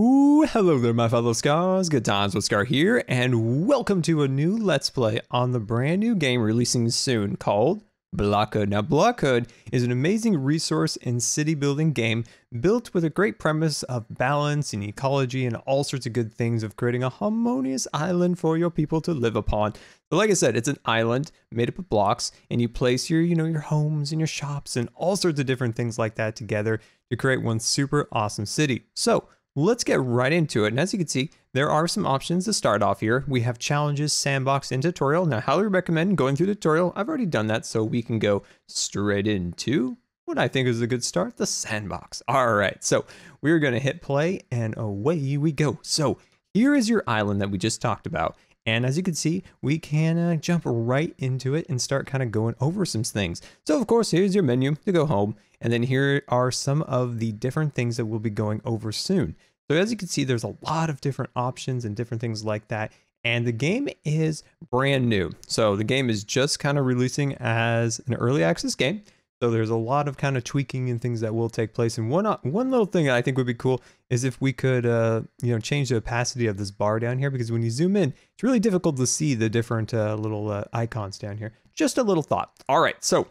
Ooh, hello there, my fellow Scars. Good times with Scar here, and welcome to a new Let's Play on the brand new game releasing soon called Block'Hood. Now, Block'Hood is an amazing resource and city building game built with a great premise of balance and ecology and all sorts of good things of creating a harmonious island for your people to live upon. But like I said, it's an island made up of blocks, and you place your, you know, your homes and your shops and all sorts of different things like that together to create one super awesome city. So, let's get right into it. And as you can see, there are some options to start off here. We have challenges, sandbox, and tutorial. Now, highly recommend going through the tutorial. I've already done that, so we can go straight into what I think is a good start, the sandbox. All right, so we're gonna hit play and away we go. So here is your island that we just talked about. And as you can see, we can uh, jump right into it and start kind of going over some things. So of course, here's your menu to go home. And then here are some of the different things that we'll be going over soon. So as you can see, there's a lot of different options and different things like that. And the game is brand new. So the game is just kind of releasing as an early access game. So there's a lot of kind of tweaking and things that will take place. And one uh, one little thing I think would be cool is if we could, uh, you know, change the opacity of this bar down here because when you zoom in, it's really difficult to see the different uh, little uh, icons down here. Just a little thought. All right, so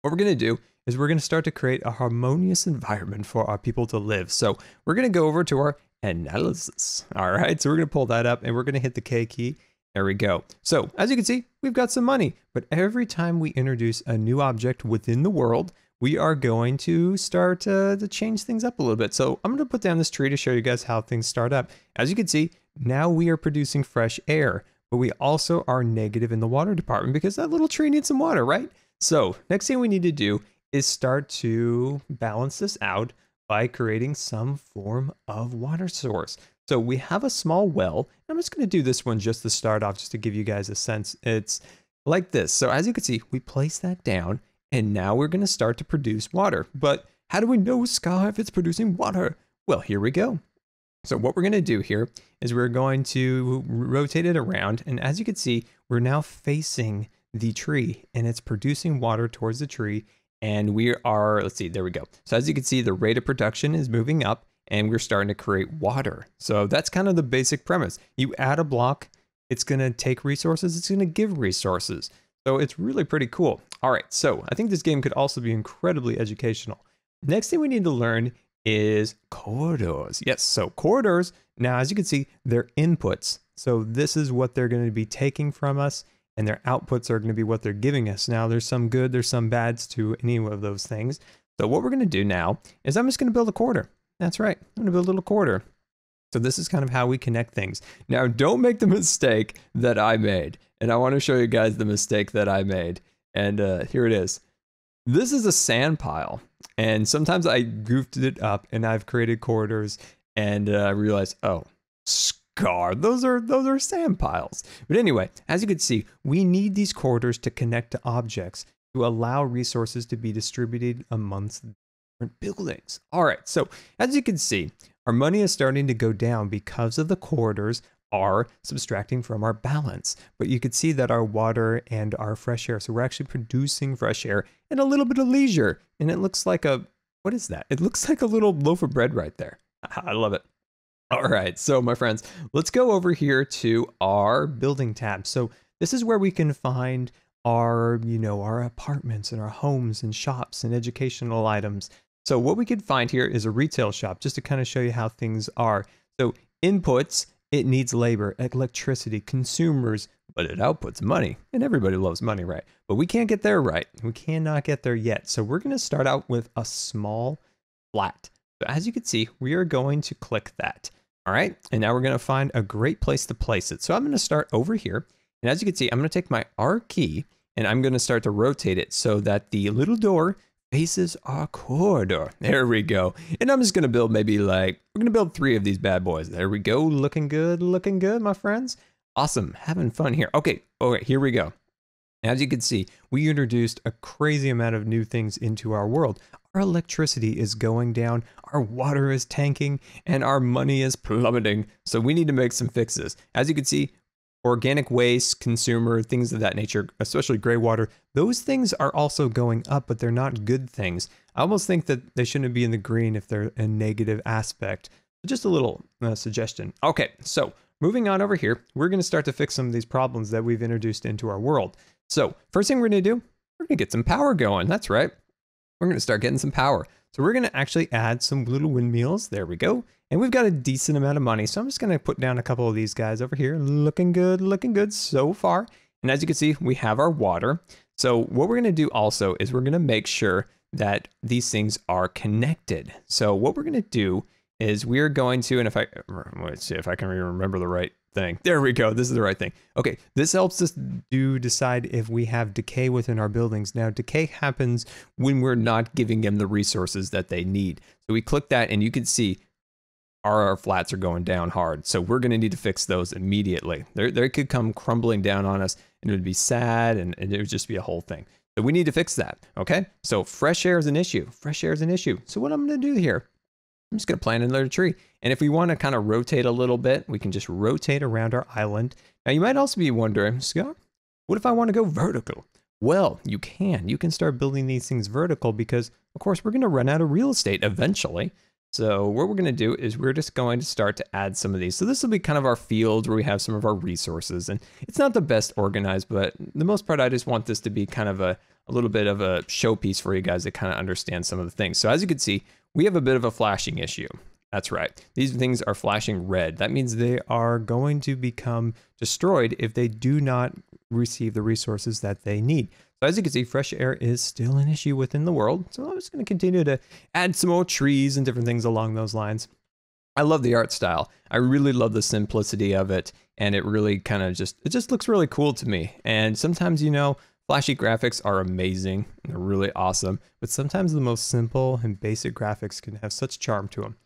what we're gonna do is we're gonna start to create a harmonious environment for our people to live. So we're gonna go over to our analysis. All right, so we're gonna pull that up and we're gonna hit the K key there we go. So as you can see, we've got some money, but every time we introduce a new object within the world, we are going to start uh, to change things up a little bit. So I'm going to put down this tree to show you guys how things start up. As you can see, now we are producing fresh air, but we also are negative in the water department because that little tree needs some water, right? So next thing we need to do is start to balance this out by creating some form of water source. So we have a small well. I'm just going to do this one just to start off, just to give you guys a sense. It's like this. So as you can see, we place that down and now we're going to start to produce water. But how do we know, Scar, if it's producing water? Well, here we go. So what we're going to do here is we're going to rotate it around. And as you can see, we're now facing the tree and it's producing water towards the tree. And we are, let's see, there we go. So as you can see, the rate of production is moving up and we're starting to create water. So that's kind of the basic premise. You add a block, it's going to take resources, it's going to give resources. So it's really pretty cool. All right, so I think this game could also be incredibly educational. Next thing we need to learn is corridors. Yes, so corridors, now as you can see, they're inputs. So this is what they're going to be taking from us and their outputs are going to be what they're giving us. Now there's some good, there's some bads to any of those things. So what we're going to do now is I'm just going to build a quarter. That's right. I'm going to build a little quarter. So this is kind of how we connect things. Now, don't make the mistake that I made. And I want to show you guys the mistake that I made. And uh, here it is. This is a sand pile. And sometimes I goofed it up and I've created corridors and uh, I realized, oh, scar, those are those are sand piles. But anyway, as you can see, we need these corridors to connect to objects to allow resources to be distributed amongst different buildings. All right, so as you can see, our money is starting to go down because of the corridors are subtracting from our balance. But you can see that our water and our fresh air, so we're actually producing fresh air and a little bit of leisure. And it looks like a, what is that? It looks like a little loaf of bread right there. I love it. All right, so my friends, let's go over here to our building tab. So this is where we can find our, you know, our apartments and our homes and shops and educational items. So what we could find here is a retail shop just to kind of show you how things are. So inputs, it needs labor, electricity, consumers, but it outputs money. And everybody loves money, right? But we can't get there right. We cannot get there yet. So we're going to start out with a small flat. So as you can see, we are going to click that. All right. And now we're going to find a great place to place it. So I'm going to start over here. And as you can see, I'm going to take my R key and I'm going to start to rotate it so that the little door faces our corridor. There we go. And I'm just going to build maybe like, we're going to build three of these bad boys. There we go. Looking good, looking good, my friends. Awesome. Having fun here. Okay. All right, here we go. As you can see, we introduced a crazy amount of new things into our world. Our electricity is going down, our water is tanking, and our money is plummeting. So we need to make some fixes. As you can see, organic waste, consumer, things of that nature, especially gray water, those things are also going up, but they're not good things. I almost think that they shouldn't be in the green if they're a negative aspect. Just a little uh, suggestion. Okay, so moving on over here, we're going to start to fix some of these problems that we've introduced into our world. So first thing we're going to do, we're going to get some power going. That's right. We're going to start getting some power. So we're going to actually add some little windmills. There we go. And we've got a decent amount of money. So I'm just going to put down a couple of these guys over here. Looking good, looking good so far. And as you can see, we have our water. So what we're going to do also is we're going to make sure that these things are connected. So what we're going to do is we're going to, and if I, let's see if I can remember the right thing. There we go. This is the right thing. Okay, this helps us do decide if we have decay within our buildings. Now, decay happens when we're not giving them the resources that they need. So we click that and you can see our, flats are going down hard. So we're going to need to fix those immediately. They they could come crumbling down on us and it would be sad and, and it would just be a whole thing. So we need to fix that. Okay. So fresh air is an issue. Fresh air is an issue. So what I'm going to do here, I'm just going to plant another tree. And if we want to kind of rotate a little bit, we can just rotate around our island. Now you might also be wondering, Scar, what if I want to go vertical? Well, you can. You can start building these things vertical because, of course, we're going to run out of real estate eventually. So what we're going to do is we're just going to start to add some of these. So this will be kind of our field where we have some of our resources. And it's not the best organized, but the most part, I just want this to be kind of a, a little bit of a showpiece for you guys to kind of understand some of the things. So as you can see, we have a bit of a flashing issue. That's right. These things are flashing red. That means they are going to become destroyed if they do not receive the resources that they need. So as you can see, fresh air is still an issue within the world. So I'm just going to continue to add some more trees and different things along those lines. I love the art style. I really love the simplicity of it. And it really kind of just, it just looks really cool to me. And sometimes, you know, flashy graphics are amazing. They're really awesome. But sometimes the most simple and basic graphics can have such charm to them.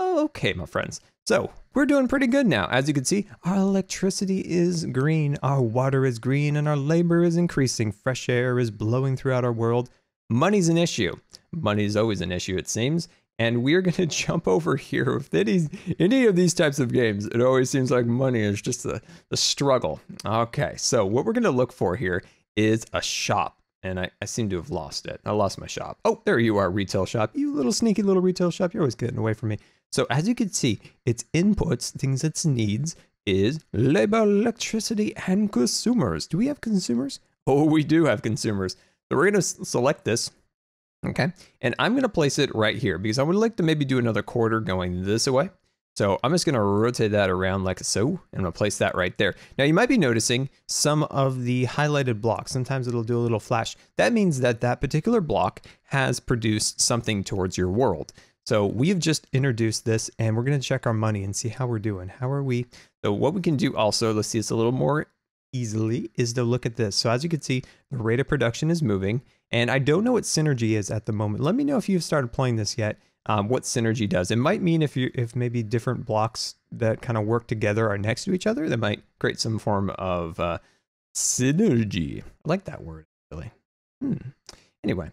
Oh, okay, my friends. So we're doing pretty good now. As you can see, our electricity is green, our water is green, and our labor is increasing. Fresh air is blowing throughout our world. Money's an issue. Money's always an issue, it seems. And we're going to jump over here with any, any of these types of games. It always seems like money is just the struggle. Okay, so what we're going to look for here is a shop. And I, I seem to have lost it. I lost my shop. Oh, there you are, retail shop. You little sneaky little retail shop. You're always getting away from me. So as you can see, its inputs, things its needs, is labor, electricity, and consumers. Do we have consumers? Oh, we do have consumers. So we're going to select this. Okay. And I'm going to place it right here because I would like to maybe do another quarter going this way. So I'm just going to rotate that around like so, and I'm going to place that right there. Now you might be noticing some of the highlighted blocks. Sometimes it'll do a little flash. That means that that particular block has produced something towards your world. So we've just introduced this and we're going to check our money and see how we're doing. How are we? So what we can do also, let's see it's a little more easily, is to look at this. So as you can see, the rate of production is moving and I don't know what synergy is at the moment. Let me know if you've started playing this yet, um, what synergy does. It might mean if you if maybe different blocks that kind of work together are next to each other, that might create some form of uh, synergy. I like that word, really. Hmm. Anyway,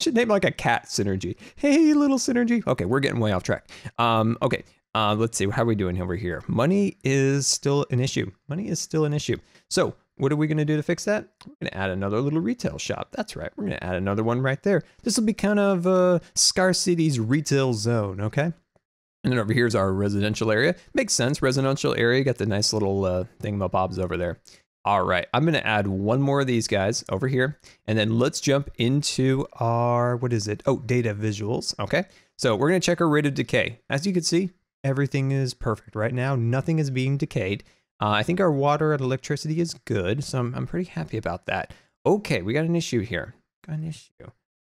should name like a cat synergy. Hey, little synergy. Okay, we're getting way off track. Um, okay, uh, let's see. How are we doing over here? Money is still an issue. Money is still an issue. So what are we going to do to fix that? We're going to add another little retail shop. That's right. We're going to add another one right there. This will be kind of uh, Scar City's retail zone, okay? And then over here's our residential area. Makes sense. Residential area. Got the nice little uh, thingamabobs over there. All right, I'm gonna add one more of these guys over here, and then let's jump into our, what is it? Oh, data visuals, okay? So we're gonna check our rate of decay. As you can see, everything is perfect right now. Nothing is being decayed. Uh, I think our water and electricity is good, so I'm, I'm pretty happy about that. Okay, we got an issue here. Got an issue.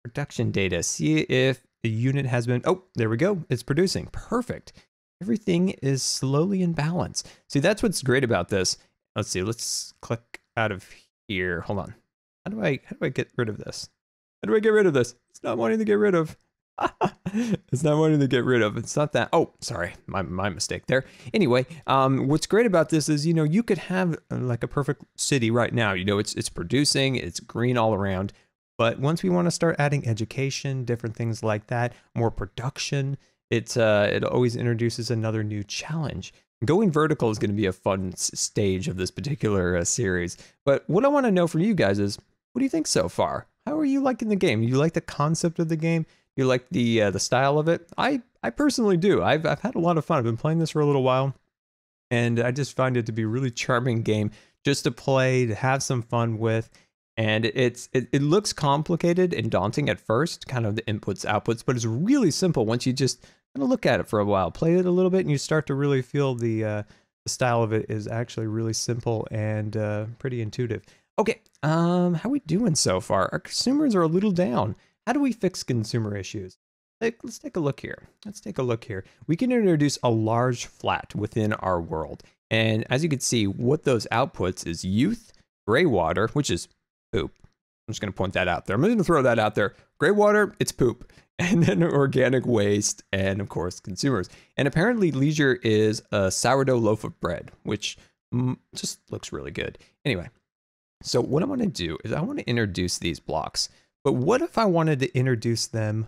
Production data, see if the unit has been, oh, there we go. It's producing, perfect. Everything is slowly in balance. See, that's what's great about this Let's see. Let's click out of here. Hold on. How do I how do I get rid of this? How do I get rid of this? It's not wanting to get rid of. It's not wanting to get rid of. It's not that. Oh, sorry, my my mistake there. Anyway, um, what's great about this is you know you could have uh, like a perfect city right now. You know it's it's producing, it's green all around. But once we want to start adding education, different things like that, more production, it uh, it always introduces another new challenge. Going vertical is going to be a fun stage of this particular uh, series. But what I want to know from you guys is, what do you think so far? How are you liking the game? You like the concept of the game? You like the uh, the style of it? I I personally do. I've I've had a lot of fun. I've been playing this for a little while, and I just find it to be a really charming game just to play, to have some fun with. And it's it, it looks complicated and daunting at first, kind of the inputs outputs, but it's really simple once you just kind of look at it for a while, play it a little bit, and you start to really feel the uh, the style of it is actually really simple and uh, pretty intuitive. Okay, um, how we doing so far? Our consumers are a little down. How do we fix consumer issues? let's take a look here. Let's take a look here. We can introduce a large flat within our world. And as you can see, what those outputs is youth, gray water, which is poop. I'm just going to point that out there. I'm going to throw that out there. Gray water, it's poop. And then organic waste, and of course, consumers. And apparently, leisure is a sourdough loaf of bread, which mm, just looks really good. Anyway, so what I want to do is I want to introduce these blocks. But what if I wanted to introduce them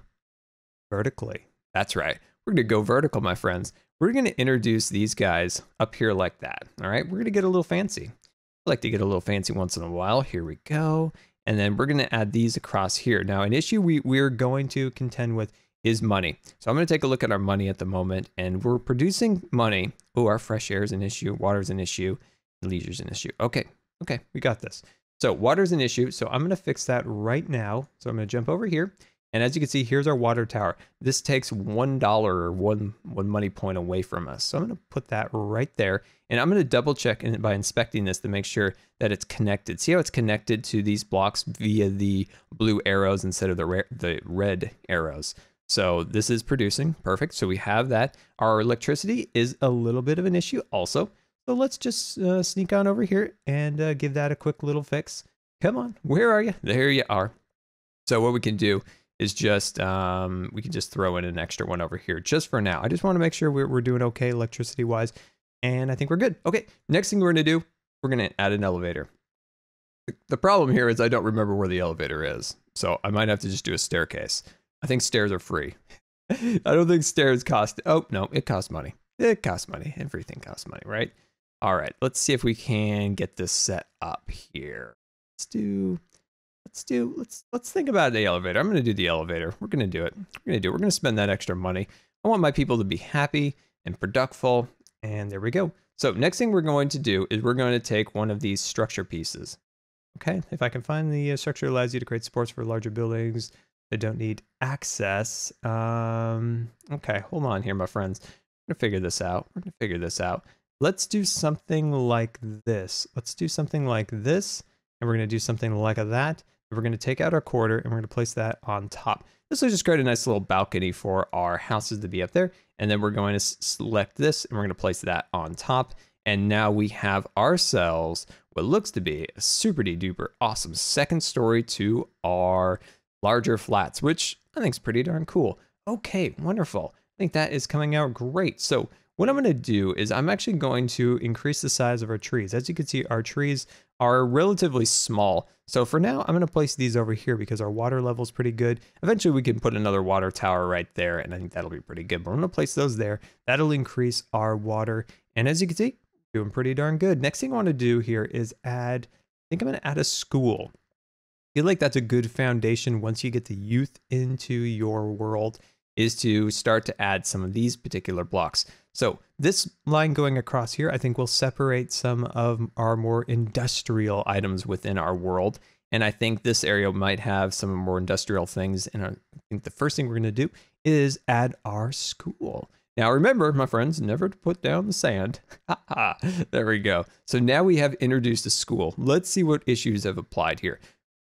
vertically? That's right. We're going to go vertical, my friends. We're going to introduce these guys up here like that. All right, we're going to get a little fancy. I like to get a little fancy once in a while. Here we go. And then we're going to add these across here. Now, an issue we, we're going to contend with is money. So I'm going to take a look at our money at the moment, and we're producing money. Oh, our fresh air is an issue, water is an issue, leisure is an issue. Okay, okay, we got this. So water is an issue, so I'm going to fix that right now. So I'm going to jump over here, and as you can see, here's our water tower. This takes $1 or one, one money point away from us. So I'm going to put that right there. And I'm going to double check in, by inspecting this to make sure that it's connected. See how it's connected to these blocks via the blue arrows instead of the, the red arrows. So this is producing. Perfect. So we have that. Our electricity is a little bit of an issue also. So let's just uh, sneak on over here and uh, give that a quick little fix. Come on. Where are you? There you are. So what we can do is just, um, we can just throw in an extra one over here just for now. I just want to make sure we're, we're doing okay electricity wise. And I think we're good. Okay, next thing we're going to do, we're going to add an elevator. The problem here is I don't remember where the elevator is. So I might have to just do a staircase. I think stairs are free. I don't think stairs cost, oh no, it costs money. It costs money. Everything costs money, right? All right, let's see if we can get this set up here. Let's do let's do let's let's think about the elevator. I'm going to do the elevator. We're going to do it. We're to do it. We're going to spend that extra money. I want my people to be happy and productful. And there we go. So next thing we're going to do is we're going to take one of these structure pieces. Okay, if I can find the uh, structure allows you to create supports for larger buildings that don't need access. Um, okay, hold on here, my friends. We're gonna figure this out. We're gonna figure this out. Let's do something like this. Let's do something like this, and we're gonna do something like that. We're going to take out our quarter and we're to place that on top. This will just create a nice little balcony for our houses to be up there. And then we're going to select this and we're going to place that on top. And now we have ourselves what looks to be a super duper awesome second story to our larger flats, which I think is pretty darn cool. Okay, wonderful. I think that is coming out great. So what I'm going to do is I'm actually going to increase the size of our trees. As you can see, our trees are relatively small. So for now, I'm going to place these over here because our water level is pretty good. Eventually, we can put another water tower right there, and I think that'll be pretty good. But I'm going to place those there. That'll increase our water. And as you can see, doing pretty darn good. Next thing I want to do here is add, I think I'm going to add a school. I feel like that's a good foundation once you get the youth into your world is to start to add some of these particular blocks. So this line going across here, I think will separate some of our more industrial items within our world. And I think this area might have some more industrial things. And I think the first thing we're going to do is add our school. Now remember, my friends, never to put down the sand. there we go. So now we have introduced a school. Let's see what issues have applied here.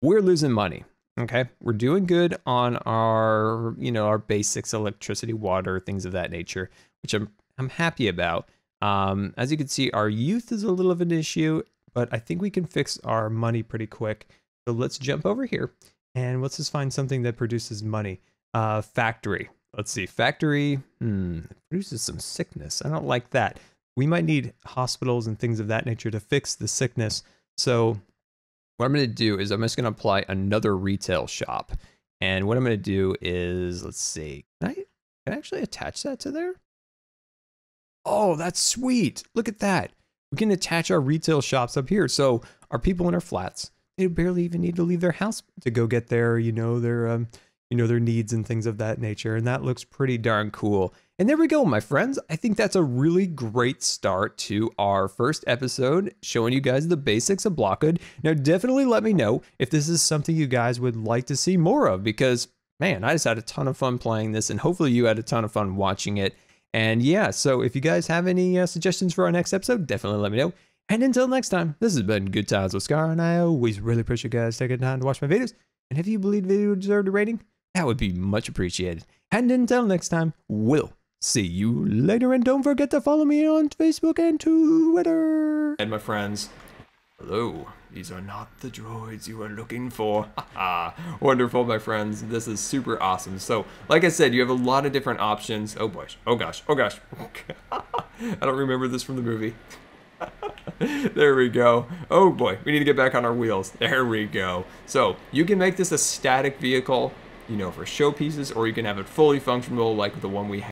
We're losing money. Okay, we're doing good on our, you know, our basics, electricity, water, things of that nature, which I'm I'm happy about. Um, as you can see, our youth is a little of an issue, but I think we can fix our money pretty quick. So let's jump over here and let's just find something that produces money. Uh, factory. Let's see, factory hmm, produces some sickness. I don't like that. We might need hospitals and things of that nature to fix the sickness. So what I'm going to do is I'm just going to apply another retail shop. And what I'm going to do is, let's see, can I, can I actually attach that to there? Oh, that's sweet. Look at that. We can attach our retail shops up here. So our people in our flats, they barely even need to leave their house to go get their, you know, their, um, you know, their needs and things of that nature. And that looks pretty darn cool. And there we go, my friends. I think that's a really great start to our first episode showing you guys the basics of Block'Hood. Now, definitely let me know if this is something you guys would like to see more of because, man, I just had a ton of fun playing this and hopefully you had a ton of fun watching it. And yeah, so if you guys have any uh, suggestions for our next episode, definitely let me know. And until next time, this has been Good Times with Scar, and I always really appreciate you guys taking time to watch my videos. And if you believe the video deserved a rating, that would be much appreciated. And until next time, we'll see you later. And don't forget to follow me on Facebook and Twitter. And my friends, hello. These are not the droids you are looking for. Ah, wonderful, my friends. This is super awesome. So, like I said, you have a lot of different options. Oh boy. Oh gosh. Oh gosh. I don't remember this from the movie. there we go. Oh boy, we need to get back on our wheels. There we go. So you can make this a static vehicle, you know, for showpieces, or you can have it fully functional like the one we have.